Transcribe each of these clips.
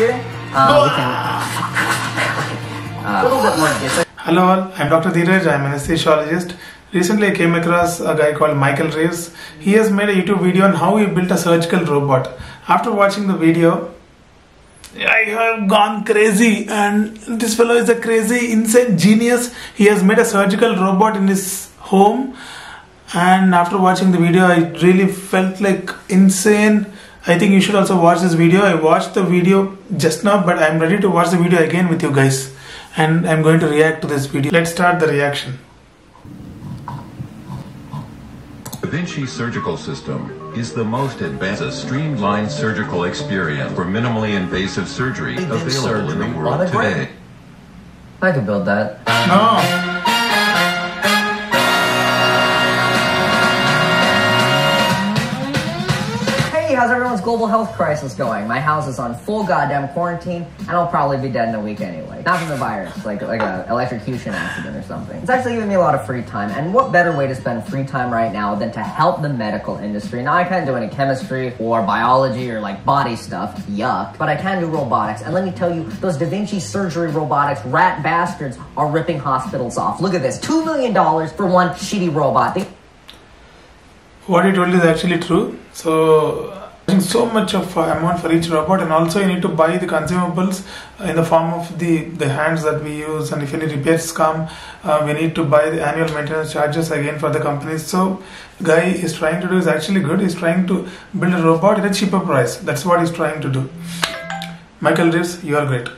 here, uh, we can uh, a little bit more different. Hello all, I'm Dr. Dheeraj, I'm an anesthesiologist. Recently I came across a guy called Michael Reeves. He has made a YouTube video on how he built a surgical robot. After watching the video, I have gone crazy and this fellow is a crazy, insane genius. He has made a surgical robot in his home and after watching the video I really felt like insane. I think you should also watch this video. I watched the video just now but I'm ready to watch the video again with you guys and I'm going to react to this video. Let's start the reaction. Da Vinci Surgical System is the most advanced streamlined surgical experience for minimally invasive surgery available in the world today. I could build that. No. How's everyone's global health crisis going? My house is on full goddamn quarantine, and I'll probably be dead in a week anyway. Not from the virus, like like a electrocution accident or something. It's actually giving me a lot of free time, and what better way to spend free time right now than to help the medical industry? Now I can't do any chemistry or biology or like body stuff, yuck, but I can do robotics. And let me tell you, those Da Vinci surgery robotics rat bastards are ripping hospitals off. Look at this, two million dollars for one shitty robot. They What he told is actually true. So so much of uh, amount for each robot and also you need to buy the consumables in the form of the the hands that we use and if any repairs come uh, we need to buy the annual maintenance charges again for the companies so guy is trying to do is actually good. He's trying to build a robot at a cheaper price. That's what he's trying to do. Michael reeves you are great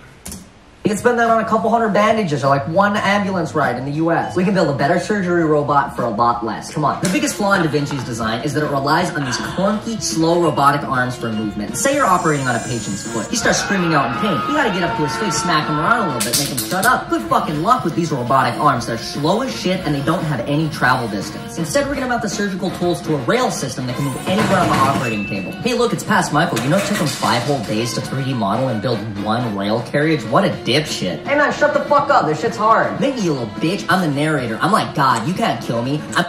You can spend that on a couple hundred bandages or like one ambulance ride in the US. We can build a better surgery robot for a lot less. Come on. The biggest flaw in Da Vinci's design is that it relies on these clunky, slow robotic arms for movement. Say you're operating on a patient's foot. He starts screaming out in pain. You gotta get up to his face, smack him around a little bit, make him shut up. Good fucking luck with these robotic arms. They're slow as shit and they don't have any travel distance. Instead, we're gonna mount the surgical tools to a rail system that can move anywhere on the operating table. Hey, look, it's past Michael. You know it took him five whole days to 3D model and build one rail carriage? What a dipshit. Hey man, shut the fuck up. This shit's hard. Maybe you little bitch. I'm the narrator. I'm like God. You can't kill me. I'm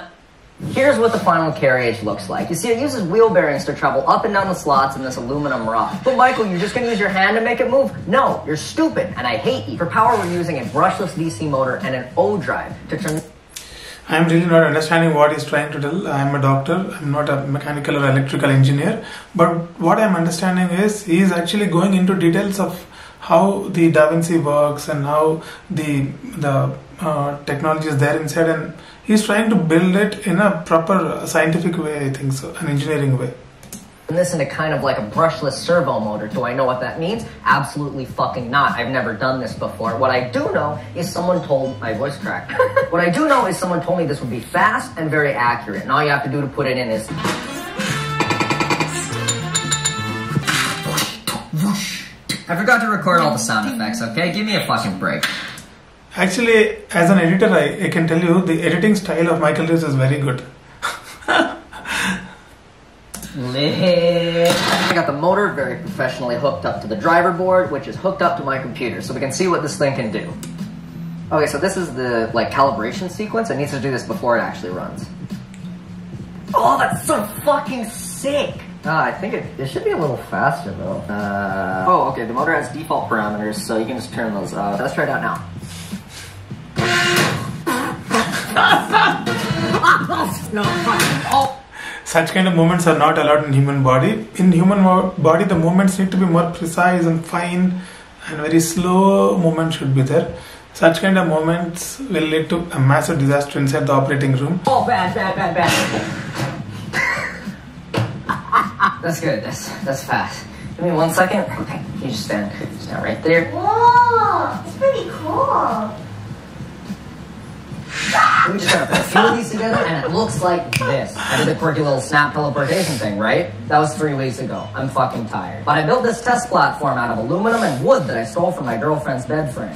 Here's what the final carriage looks like. You see, it uses wheel bearings to travel up and down the slots in this aluminum rod. But Michael, you're just gonna use your hand to make it move? No, you're stupid, and I hate you. For power, we're using a brushless DC motor and an O drive to turn I am really not understanding what he's trying to tell. I am a doctor. I'm not a mechanical or electrical engineer. But what I'm understanding is he is actually going into details of how the Da Vinci works and how the the uh, technology is there inside, and he's trying to build it in a proper scientific way. I think so, an engineering way. And this into kind of like a brushless servo motor. Do I know what that means? Absolutely fucking not. I've never done this before. What I do know is someone told my voice cracked. what I do know is someone told me this would be fast and very accurate. And all you have to do to put it in is I forgot to record all the sound effects, okay? Give me a fucking break. Actually, as an editor, I, I can tell you the editing style of Michael Reeves is very good. I got the motor very professionally hooked up to the driver board, which is hooked up to my computer, so we can see what this thing can do. Okay, so this is the like calibration sequence. It needs to do this before it actually runs. Oh, that's so fucking sick! Uh, I think it, it should be a little faster though. Uh, oh, okay, the motor has default parameters, so you can just turn those up. Let's try it out now. no, oh! Such kind of movements are not allowed in human body. In human body, the movements need to be more precise and fine, and very slow movement should be there. Such kind of movements will lead to a massive disaster inside the operating room. Oh, bad, bad, bad, bad. That's good. That's that's fast. Give me one second. Okay, you just stand, stand right there. Whoa, it's pretty cool. We just gotta put a few of these together, and it looks like this. I did the quirky little snap teleportation thing, right? That was three weeks ago. I'm fucking tired. But I built this test platform out of aluminum and wood that I stole from my girlfriend's bed frame.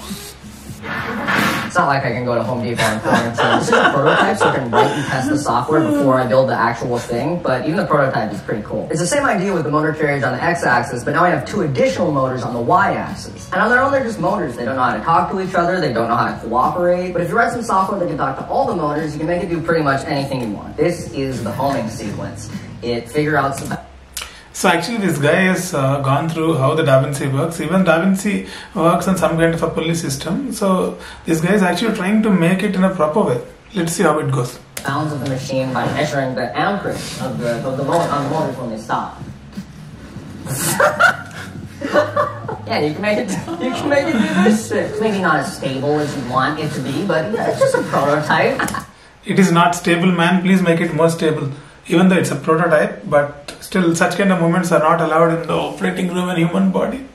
It's not like I can go to Home Depot and quarantine. This is a prototype, so I can write and test the software hmm. before I build the actual thing, but even the prototype is pretty cool. It's the same idea with the motor carriage on the x-axis, but now I have two additional motors on the y-axis. And on their own, they're just motors. They don't know how to talk to each other, they don't know how to cooperate, but if you write some software that can talk to all the motors, you can make it do pretty much anything you want. This is the homing sequence. It figure out some... So actually, this guy has uh, gone through how the Da Vinci works. Even Da Vinci works on some kind of a pulley system. So this guy is actually trying to make it in a proper way. Let's see how it goes. bounds of the machine by measuring the amperage of the, of the motor, on the motors when they stop. yeah, you can make it. You can make it do this shit. It's maybe not as stable as you want it to be, but yeah, it's just a prototype. It is not stable, man. Please make it more stable. Even though it's a prototype, but still, such kind of movements are not allowed in the operating room and human body.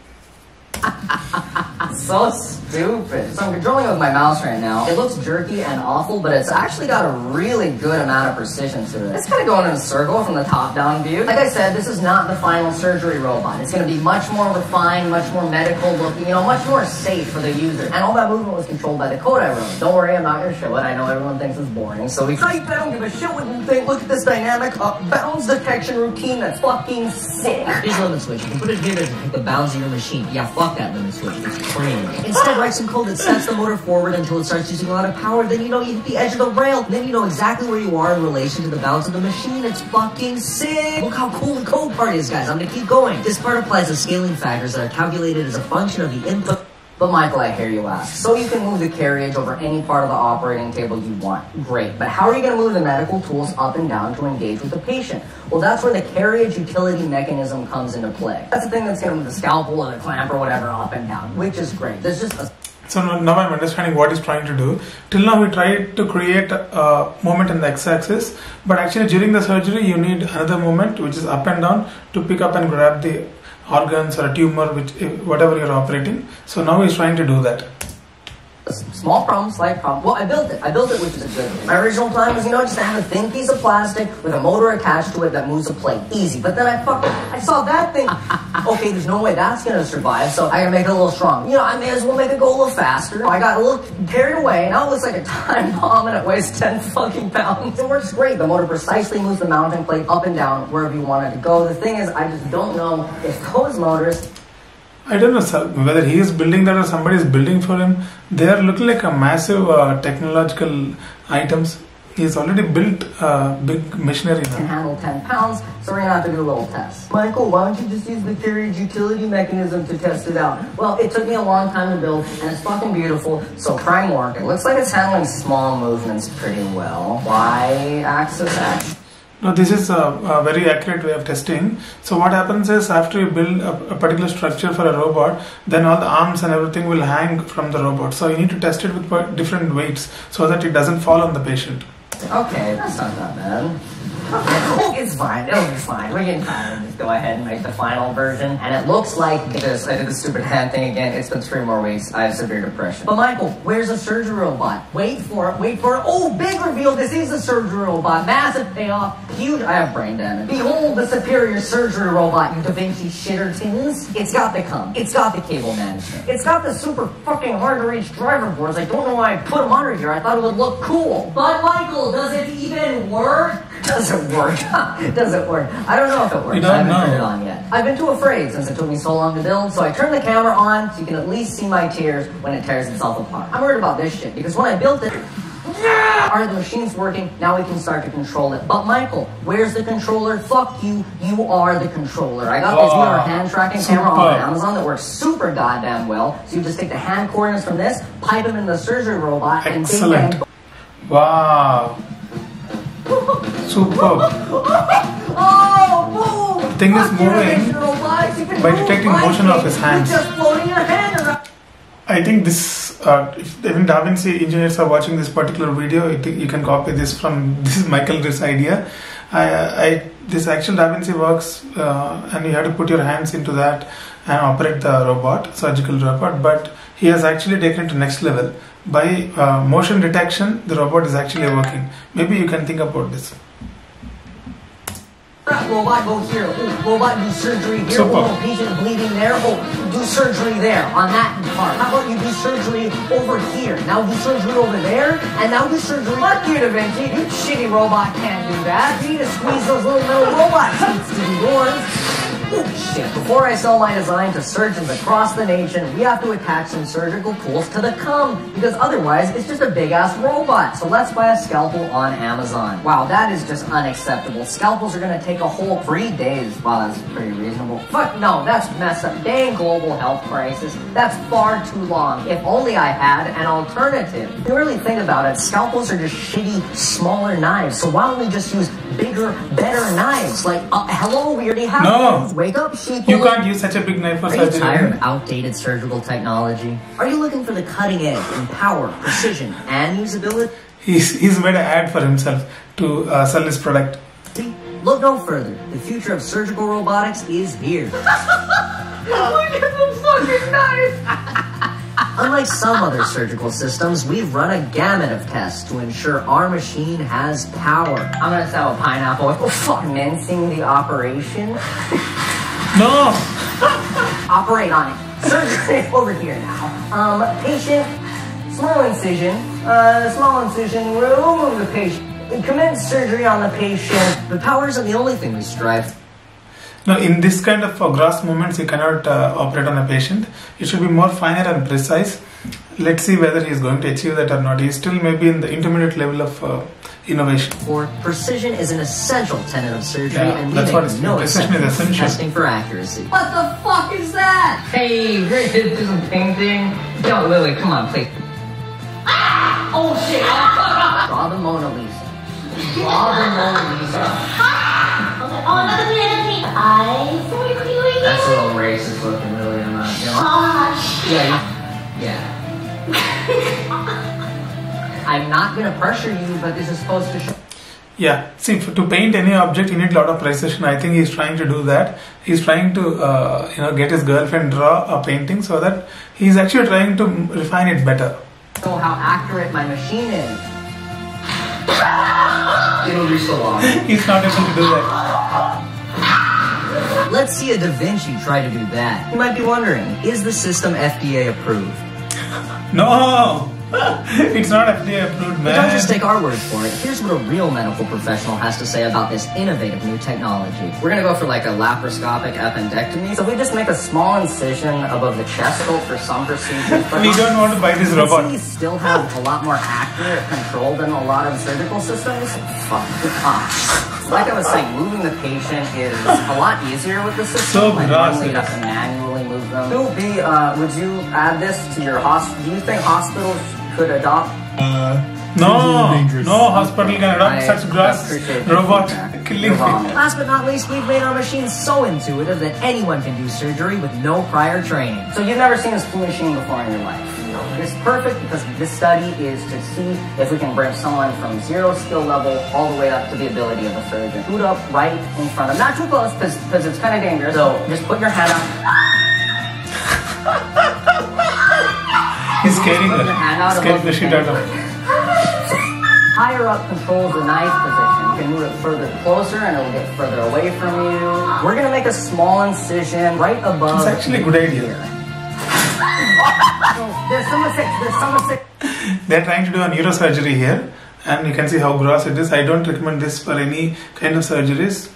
so stupid. So I'm controlling it with my mouse right now. It looks jerky and awful, but it's actually got a really good amount of precision to it. It's kind of going in a circle from the top-down view. Like I said, this is not the final surgery robot. It's going to be much more refined, much more medical looking, you know, much more safe for the user. And all that movement was controlled by the code I wrote. Don't worry, I'm not going to show it. I know everyone thinks it's boring. So we I don't give a shit what you think. Look at this dynamic bounds detection routine that's fucking sick. Here's a limit switch. You can put it here to the bounds of your machine. Yeah, fuck that limit switch. It's crazy. Instead, some code that sets the motor forward until it starts using a lot of power. Then you know you hit the edge of the rail. Then you know exactly where you are in relation to the balance of the machine. It's fucking sick. Look how cool the code part is, guys. I'm gonna keep going. This part applies the scaling factors that are calculated as a function of the input. But Michael, I hear you ask. So you can move the carriage over any part of the operating table you want. Great. But how are you going to move the medical tools up and down to engage with the patient? Well, that's where the carriage utility mechanism comes into play. That's the thing that's going to move the scalpel or the clamp or whatever up and down, which is great. There's just a So now I'm understanding what he's trying to do. Till now, we tried to create a moment in the x-axis, but actually during the surgery, you need another moment, which is up and down to pick up and grab the organs or a tumor, which whatever you're operating. So now he's trying to do that. Small problem, slight problem. Well, I built it. I built it, which is a good thing. My original plan was, you know, just to have a thin piece of plastic with a motor attached to it that moves a plate. Easy. But then I fucking, I saw that thing. Okay, there's no way that's gonna survive, so I gotta make it a little strong. You know, I may as well make it go a little faster. I got a little carried away, now it looks like a time bomb and it weighs 10 fucking pounds. It works great. The motor precisely moves the mounting plate up and down wherever you want it to go. The thing is, I just don't know if those motors I don't know sir, whether he is building that or somebody is building for him. They are looking like a massive uh, technological items. He's already built a big machinery can now. handle 10 pounds, so we're gonna have to do a little test. Michael, why don't you just use the carriage utility mechanism to test it out? Well, it took me a long time to build, and it's fucking beautiful, so prime work. It looks like it's handling small movements pretty well. Y axis action. Now this is a, a very accurate way of testing. So what happens is after you build a, a particular structure for a robot, then all the arms and everything will hang from the robot. So you need to test it with different weights so that it doesn't fall on the patient. Okay, that's not that bad. Okay, it's fine. It'll be fine. We're getting tired. Just go ahead and make the final version. And it looks like this. I did the stupid hand thing again. It's been three more weeks. I have severe depression. But Michael, where's the surgery robot? Wait for it. Wait for it. Oh, big reveal. This is the surgery robot. Massive payoff. Huge. I have brain damage. Behold the superior surgery robot, you Da Vinci shittertons. It's got the cum. It's got the cable management. It's got the super fucking hard to reach driver boards. I don't know why I put them under here. I thought it would look cool. But Michael, does it even work? Doesn't work. Doesn't work. I don't know if it works. You don't I haven't know. turned it on yet. I've been too afraid since it took me so long to build, so I turned the camera on so you can at least see my tears when it tears itself apart. I'm worried about this shit because when I built it, are the machines working? Now we can start to control it. But Michael, where's the controller? Fuck you. You are the controller. I got this ah, Oh, VR hand tracking camera on. Amazon that works super goddamn well. So you just take the hand coordinates from this, pipe them in the surgery robot, and bing Excellent. bang. Wow. Superb. Oh, boom! Thing is moving invention, robotics. You can by detecting motion of his hands. Just floating your hand around. I think this, uh, if even Da Vinci engineers are watching this particular video, you can copy this from this is Michael Reeves idea. I, I this actual Da Vinci works, uh, and you have to put your hands into that and operate the robot, surgical robot. But he has actually taken it to next level by uh, motion detection. The robot is actually working. Maybe you can think about this. Robot, go here. Ooh, robot, do surgery here. Oh, patient bleeding there. Oh, do surgery there on that part. How about you do surgery over here? Now do surgery over there, and now do surgery. Fuck you, Da Vinci. You shitty robot can't do that. You need to squeeze those little metal robot seats to do yours. Shit, before I sell my design to surgeons across the nation, we have to attach some surgical tools to the cum, because otherwise it's just a big ass robot. So let's buy a scalpel on Amazon. Wow, that is just unacceptable. Scalpels are gonna take a whole three days. Wow, that's pretty reasonable. Fuck no, that's messed up. Dang global health crisis. That's far too long. If only I had an alternative. If you really think about it, scalpels are just shitty, smaller knives. So why don't we just use bigger, better knives? Like, uh, hello, we already have No. Those. Wake up, sheep. You can't use such a big knife for Are you surgery. tired of outdated surgical technology? Are you looking for the cutting edge in power, precision, and usability? He's, he's made an ad for himself to uh, sell his product. Look no further. The future of surgical robotics is here. Look at the fucking knife! Unlike some other surgical systems, we've run a gamut of tests to ensure our machine has power. I'm gonna sell a pineapple. Oh, fuck, mincing the operation. No! Operate on it. Surgery over here now. Um, patient, small incision. Uh, small incision. Remove the patient. Commence surgery on the patient. The power isn't the only thing we strive now, in this kind of uh, gross movements, you cannot uh, operate on a patient. It should be more finer and precise. Let's see whether he is going to achieve that or not. He is still maybe in the intermediate level of uh, innovation. for. Precision is an essential tenet of surgery, Yeah, and we that's make what it's- no precision is essential. testing for accuracy. What the fuck is that? Hey, you're here to do some painting? Yo, Lily, come on, please. Oh shit! Draw the Mona Lisa. Draw the Mona Lisa. Okay, oh, another thing, another thing. Eyes. What are you doing? That's a little racist looking, Lily. I'm not. You know? Ah, shit. Yeah. Yeah. I'm not gonna pressure you, but this is supposed to show. Yeah, see, to paint any object, you need a lot of precision. I think he's trying to do that. He's trying to, uh, you know, get his girlfriend draw a painting so that he's actually trying to refine it better. show how accurate my machine is. It'll be so long. He's not able to do that. Let's see a Da Vinci try to do that. You might be wondering, is the system FDA approved? No, it's not FDA approved, But don't just take our word for it. Here's what a real medical professional has to say about this innovative new technology. We're gonna go for like a laparoscopic appendectomy. So we just make a small incision above the chest scope for some procedures. But We don't want to buy this You robot. see, still have a lot more accurate control than a lot of surgical systems. Fuck. Like I was saying, moving the patient is a lot easier with the system. So like gross normally it you have to manually move them. Who B, uh, would you add this to your hospital? Do you think hospitals could adopt Uh, No, no hospital can adopt I such gross appreciate robot killing You're people. wrong. Last but not least, we've made our machine so intuitive that anyone can do surgery with no prior training. So you've never seen this machine before in your life. It's perfect because this study is to see if we can bring someone from zero skill level all the way up to the ability of a surgeon. Boot up right in front of, not too close because it's kind of dangerous. So just put your hand up. He's scaring Put your hand out her. Scaring above the shit out of her. Higher up controls the knife position. You can move it further closer and it'll get further away from you. We're gonna make a small incision right above. It's actually a good idea. here. Oh, there's someone sick. There's someone sick. They're trying to do a neurosurgery here, and you can see how gross it is. I don't recommend this for any kind of surgeries.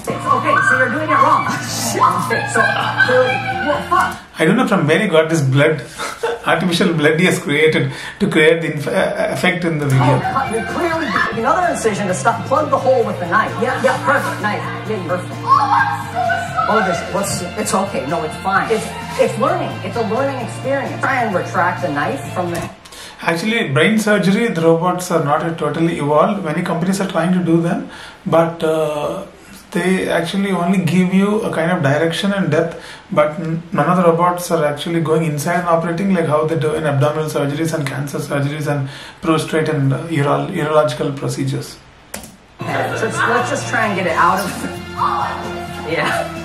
Okay, so you're doing it wrong. Oh, shit, I'm. So clearly, well, fuck. I don't know from where he got this blood, artificial blood he has created to create the inf- uh, effect in the Oh, video. cut. You're clearly doing another incision to stop. Plug the hole with the knife. Yeah, yeah, perfect. Knife. Yeah, perfect. Oh, oh this. What's? It's okay. No, it's fine. It's it's learning. It's a learning experience. Try and retract the knife from the. Actually, brain surgery, the robots are not totally evolved. Many companies are trying to do them, but uh, they actually only give you a kind of direction and depth. But none of the robots are actually going inside and operating like how they do in abdominal surgeries and cancer surgeries and prostate and uh, uro- urological procedures. So let's, let's just try and get it out of. Yeah.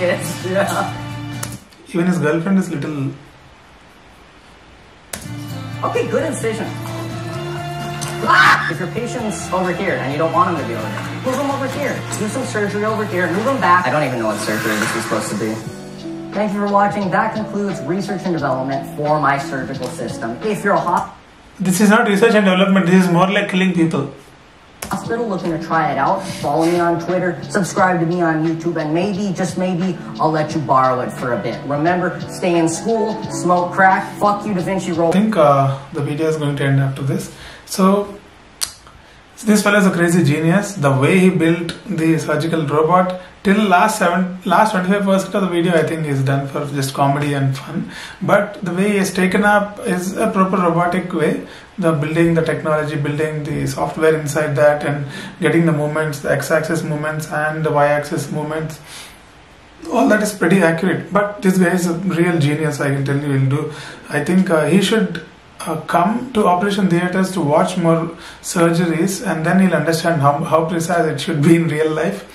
It's yeah. Even his girlfriend is little. Okay, good incision. Ah! If your patient's over here and you don't want him to be over here, move him over here. Do some surgery over here. Move him back. I don't even know what surgery this is supposed to be. Thank you for watching. That concludes research and development for my surgical system. If you're a hot This is not research and development. This is more like killing people. hospital looking to try it out, follow me on Twitter, subscribe to me on YouTube, and maybe, just maybe, I'll let you borrow it for a bit. Remember, stay in school, smoke crack, fuck you, DaVinci I Roll. I think uh, the video is going to end after this. So this fellow is a crazy genius. The way he built the surgical robot till last seven, last twenty five percent of the video, I think is done for just comedy and fun. But the way he has taken up is a proper robotic way. The building the technology, building the software inside that, and getting the movements, the x-axis movements and the y-axis movements all that is pretty accurate but this guy is a real genius i can tell you he'll do i think uh, he should uh, come to operation theaters to watch more surgeries and then he'll understand how, how precise it should be in real life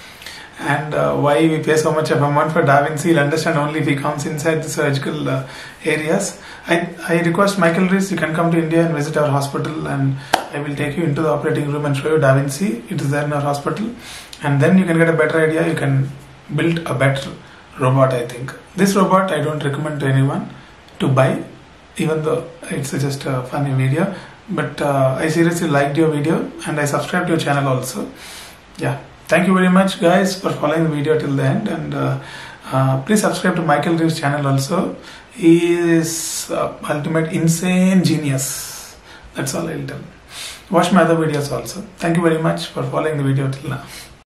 and uh, why we pay so much of amount for Da Vinci. He'll understand only if he comes inside the surgical uh, areas. I, I request Michael Reeves, you can come to India and visit our hospital, and I will take you into the operating room and show you Da Vinci. It is there in our hospital, and then you can get a better idea. You can build a better robot. I think this robot I don't recommend to anyone to buy, even though it's just a funny video. But uh, I seriously liked your video, and I subscribed to your channel also. Yeah. Thank you very much guys for following the video till the end and uh, uh, please subscribe to michael reeves channel also. He is uh, ultimate insane genius. That's all i'll tell. Watch my other videos also. Thank you very much for following the video till now